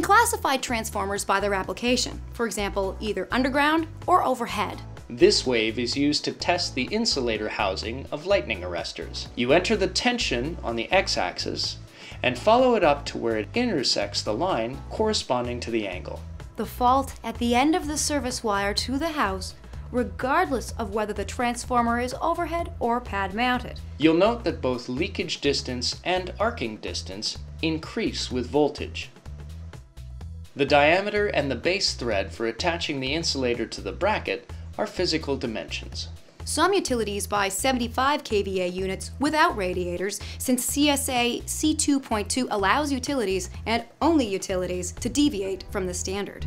classified transformers by their application, for example, either underground or overhead. This wave is used to test the insulator housing of lightning arresters. You enter the tension on the x-axis and follow it up to where it intersects the line corresponding to the angle. The fault at the end of the service wire to the house regardless of whether the transformer is overhead or pad mounted. You'll note that both leakage distance and arcing distance increase with voltage. The diameter and the base thread for attaching the insulator to the bracket are physical dimensions. Some utilities buy 75 kVA units without radiators since CSA C2.2 allows utilities, and only utilities, to deviate from the standard.